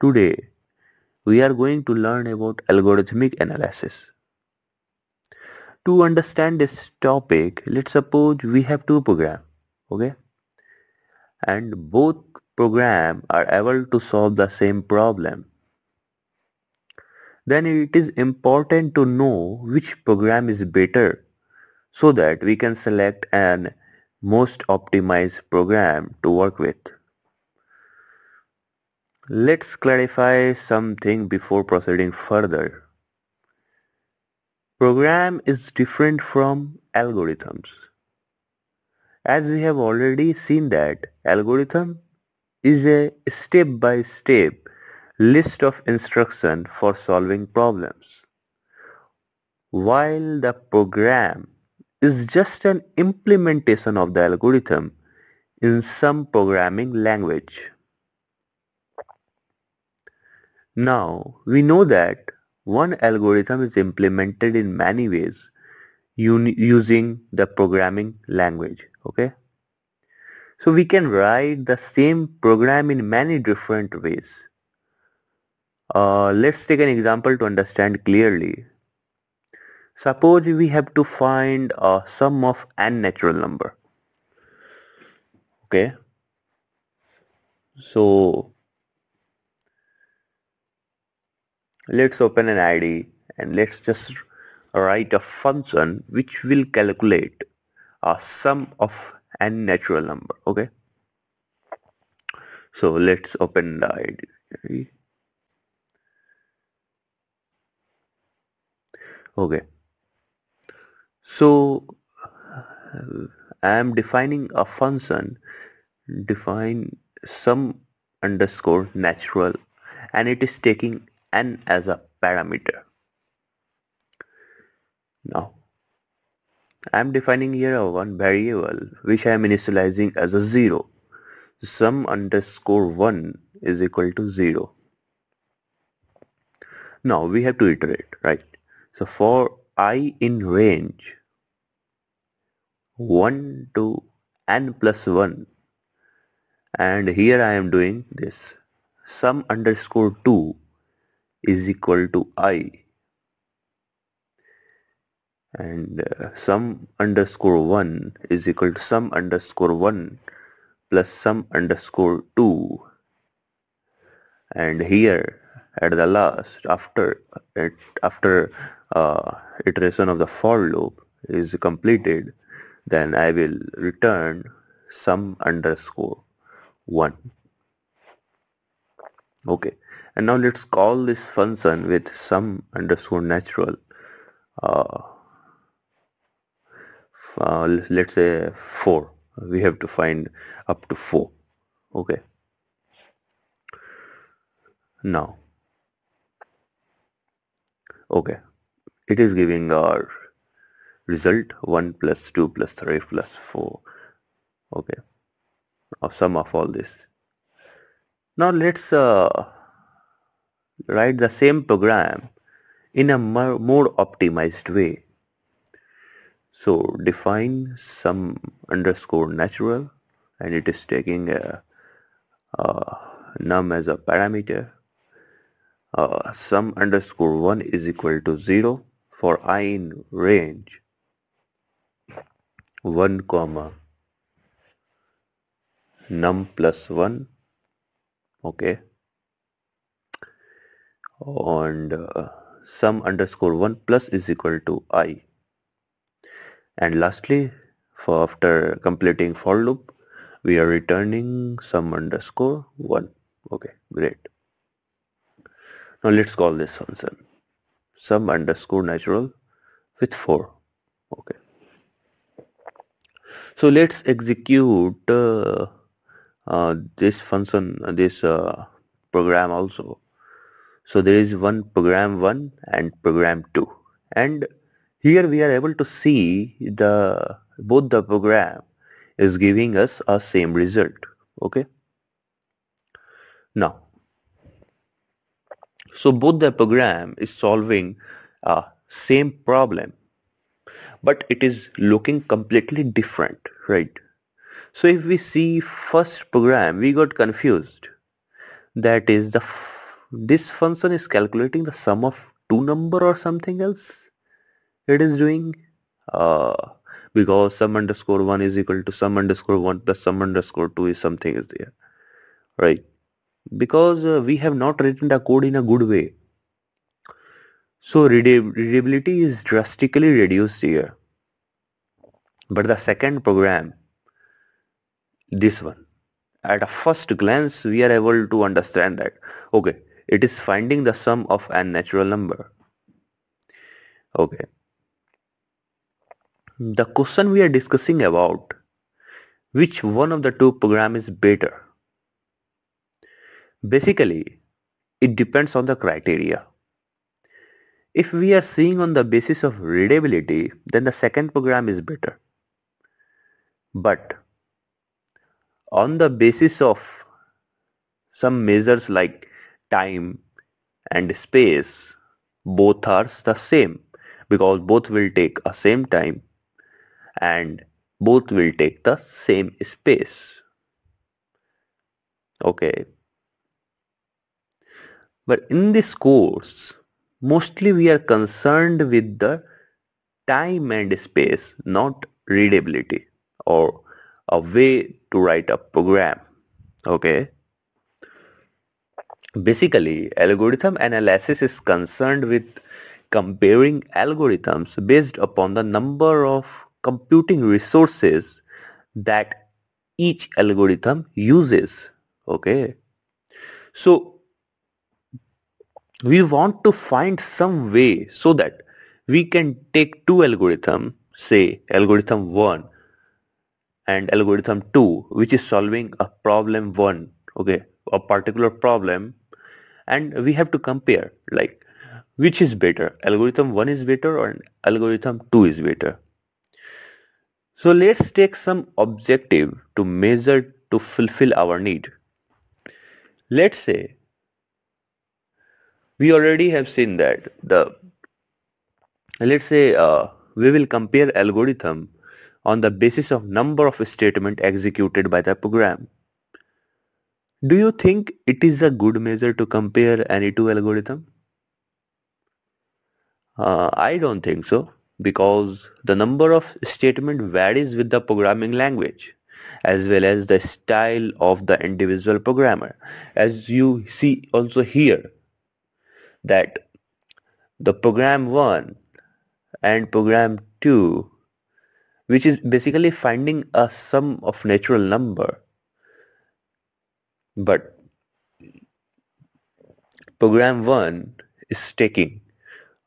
Today, we are going to learn about algorithmic analysis. To understand this topic, let's suppose we have two programs, okay? And both programs are able to solve the same problem. Then it is important to know which program is better so that we can select an most optimized program to work with. Let's clarify something before proceeding further. Program is different from algorithms. As we have already seen that algorithm is a step-by-step -step list of instructions for solving problems, while the program is just an implementation of the algorithm in some programming language. Now, we know that one algorithm is implemented in many ways using the programming language, okay? So we can write the same program in many different ways. Uh, let's take an example to understand clearly. Suppose we have to find a sum of n natural number. Okay. So let's open an IDE and let's just write a function which will calculate a sum of n natural number. Okay. So let's open the IDE Okay so I am defining a function define sum underscore natural and it is taking n as a parameter. Now I am defining here a one variable which I am initializing as a 0 sum underscore 1 is equal to 0 now we have to iterate right? So for i in range 1 to n plus 1 and here I am doing this sum underscore 2 is equal to i. And uh, sum underscore 1 is equal to sum underscore 1 plus sum underscore 2 and here at the last after after uh, iteration of the for loop is completed then I will return sum underscore 1 okay and now let's call this function with sum underscore natural uh, uh, let's say 4 we have to find up to 4 okay. Now. Okay. It is giving our result 1 plus 2 plus 3 plus 4 okay. Of sum of all this. Now let's uh, write the same program in a more, optimized way. So define sum underscore natural and it is taking a, a num as a parameter. Uh, sum underscore 1 is equal to 0 for i in range. 1 comma num plus 1 okay and uh, sum underscore 1 plus is equal to i. And lastly for after completing for loop we are returning sum underscore 1 okay great. Now let's call this function sum. Underscore natural with 4 okay. So let's execute uh, uh, this function uh, this uh, program also so there is one program 1 and program 2 and here we are able to see the both the program is giving us a same result. Okay? Now so both the program is solving a same problem but it is looking completely different right? So if we see first program we got confused. That is the this function is calculating the sum of two number or something else. It is doing uh, because sum underscore 1 is equal to sum underscore 1 plus sum underscore 2 is something is there right? Because uh, we have not written the code in a good way. So readability is drastically reduced here. But the second program this one at a first glance we are able to understand that. Okay it is finding the sum of an natural number. Okay. The question we are discussing about which one of the two program is better? Basically it depends on the criteria. If we are seeing on the basis of readability then the second program is better. But on the basis of some measures like time and space both are the same because both will take a same time and both will take the same space. Okay. But in this course mostly we are concerned with the time and space not readability or a way to write a program. Okay basically algorithm analysis is concerned with comparing algorithms based upon the number of computing resources that each algorithm uses okay? So we want to find some way so that we can take two algorithms say algorithm 1 and algorithm 2 which is solving a problem 1 okay? A particular problem and we have to compare like which is better algorithm 1 is better or algorithm 2 is better so let's take some objective to measure to fulfill our need let's say we already have seen that the let's say uh, we will compare algorithm on the basis of number of statement executed by the program. Do you think it is a good measure to compare any two algorithm? Uh, I don't think so because the number of statement varies with the programming language as well as the style of the individual programmer. As you see also here that the program 1 and program 2 which is basically finding a sum of natural number but program 1 is taking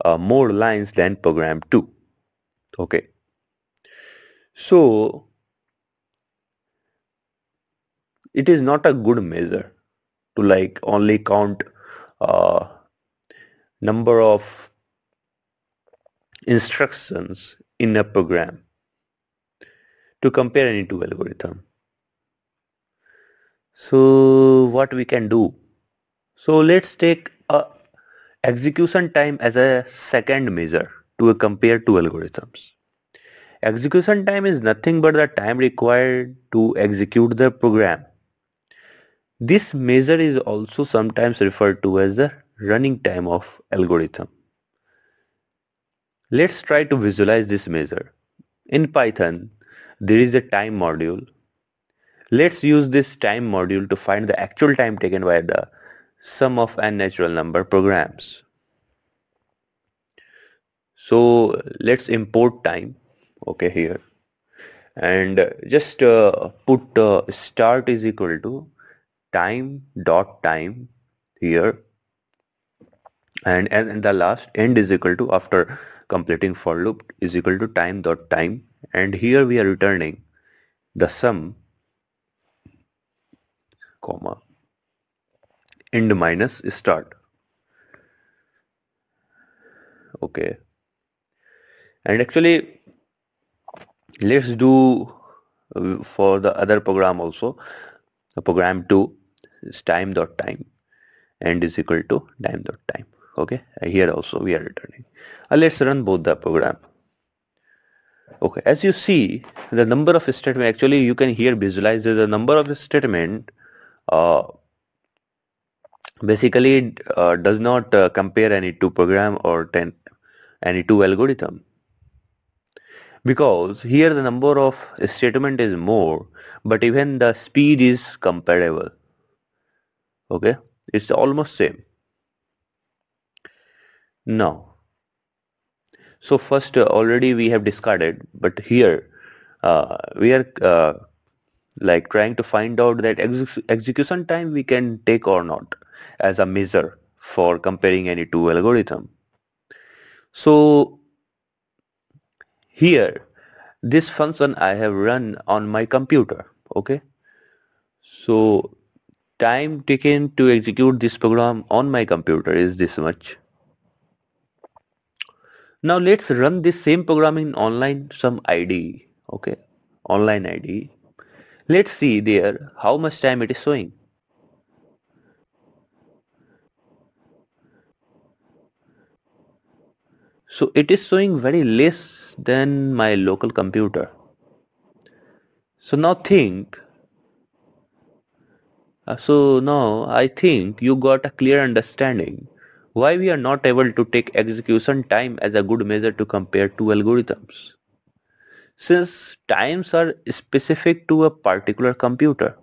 uh, more lines than program 2 okay so it is not a good measure to like only count uh, number of instructions in a program to compare any two algorithm. So what we can do? So let's take a execution time as a second measure to compare two algorithms. Execution time is nothing but the time required to execute the program. This measure is also sometimes referred to as the running time of algorithm. Let's try to visualize this measure. In Python, there is a time module. Let's use this time module to find the actual time taken by the sum of n natural number programs. So let's import time okay here. And just uh, put uh, start is equal to time dot time here. And, and the last end is equal to after completing for loop is equal to time dot time. And here we are returning the sum comma end minus start. Okay. And actually let's do uh, for the other program also. Program 2 is time dot time and is equal to time dot time. Okay here also we are returning. Uh, let's run both the program. Okay as you see the number of statement actually you can here visualize the number of statement uh, basically uh, does not uh, compare any two program or ten, any two algorithm. Because here the number of statement is more but even the speed is comparable. Okay? It's almost same. Now so first uh, already we have discarded but here uh, we are uh, like trying to find out that ex execution time we can take or not as a measure for comparing any two algorithm. So here this function I have run on my computer okay? So time taken to execute this program on my computer is this much. Now let's run this same program in online some IDE okay? Online IDE let's see there how much time it is showing So it is showing very less than my local computer. So now think, uh, so now I think you got a clear understanding why we are not able to take execution time as a good measure to compare two algorithms. Since times are specific to a particular computer.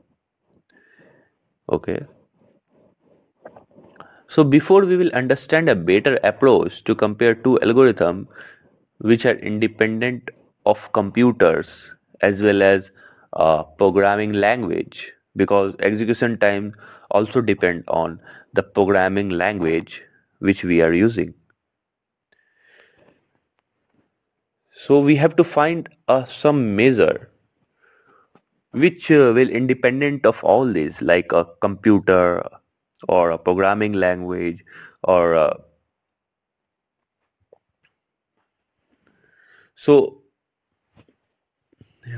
Okay, so before we will understand a better approach to compare two algorithms which are independent of computers as well as uh, programming language because execution time also depend on the programming language which we are using. So we have to find uh, some measure which uh, will independent of all these like a computer, or a programming language or a so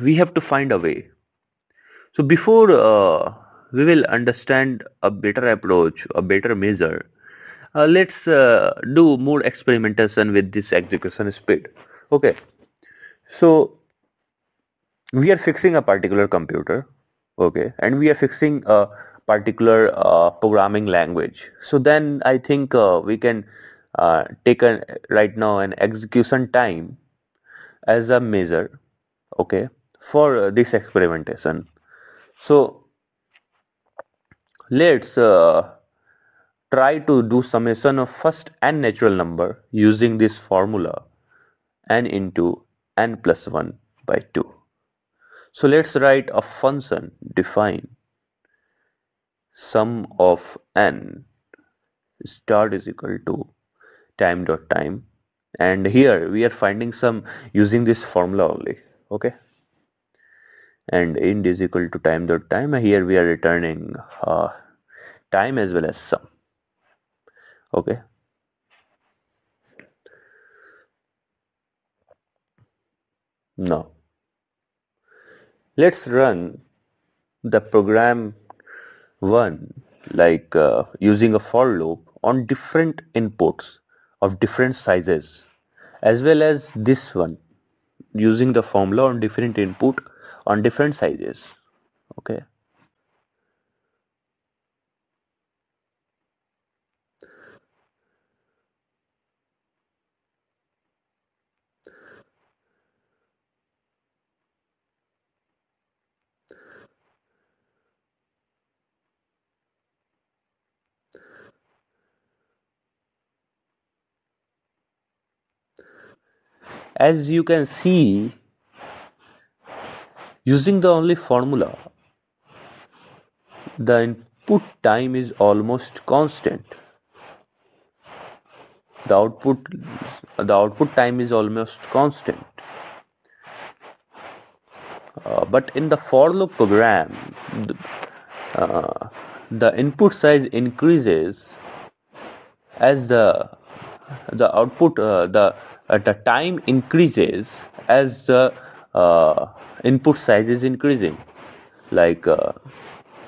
we have to find a way. So before uh, we will understand a better approach a better measure uh, let's uh, do more experimentation with this execution speed. Okay so we are fixing a particular computer okay and we are fixing a particular uh, programming language. So then I think uh, we can uh, take a, right now an execution time as a measure okay for uh, this experimentation. So let's uh, try to do summation of first n natural number using this formula n into n plus 1 by 2. So let's write a function define sum of n start is equal to time dot time. And here we are finding sum using this formula only okay? And int is equal to time dot time. Here we are returning uh, time as well as sum okay now let's run the program one, like uh, using a for loop on different inputs of different sizes as well as this one using the formula on different input on different sizes. Okay. As you can see using the only formula the input time is almost constant. The output the output time is almost constant. Uh, but in the for loop program the, uh, the input size increases as the the output uh, the the time increases as uh, input size is increasing. Like uh,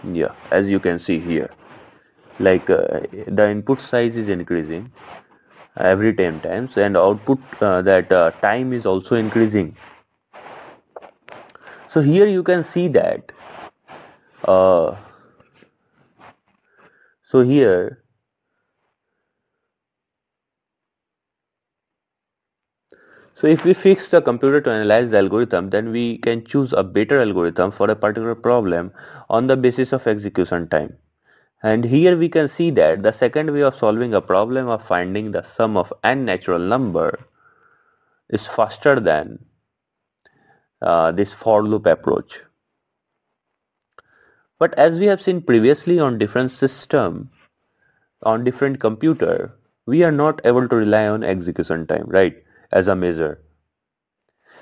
yeah as you can see here. Like uh, the input size is increasing every 10 times and output uh, that uh, time is also increasing. So here you can see that so here So if we fix the computer to analyze the algorithm, then we can choose a better algorithm for a particular problem on the basis of execution time. And here we can see that the second way of solving a problem of finding the sum of n natural number is faster than uh, this for loop approach. But as we have seen previously on different system, on different computer, we are not able to rely on execution time, right? As a measure.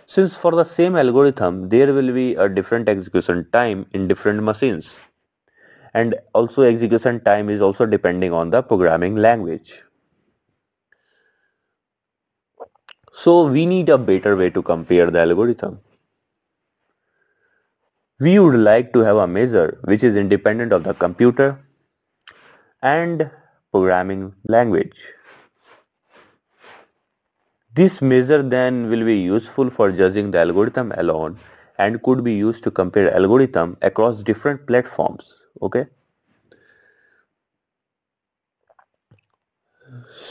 Since for the same algorithm there will be a different execution time in different machines and also execution time is also depending on the programming language. So we need a better way to compare the algorithm. We would like to have a measure which is independent of the computer and programming language. This measure then will be useful for judging the algorithm alone and could be used to compare algorithm across different platforms. Okay.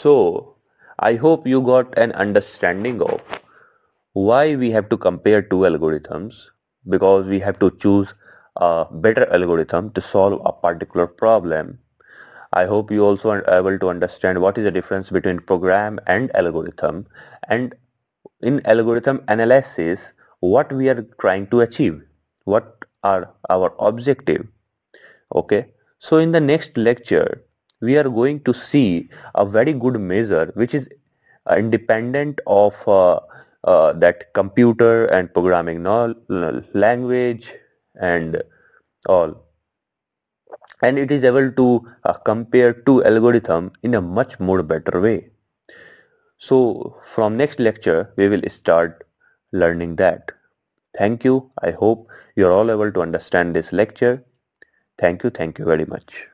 So I hope you got an understanding of why we have to compare two algorithms because we have to choose a better algorithm to solve a particular problem I hope you also are able to understand what is the difference between program and algorithm. And in algorithm analysis what we are trying to achieve what are our objective okay? So in the next lecture we are going to see a very good measure which is independent of uh, uh, that computer and programming language and all and it is able to uh, compare two algorithm in a much more better way. So from next lecture we will start learning that. Thank you. I hope you are all able to understand this lecture. Thank you. Thank you very much.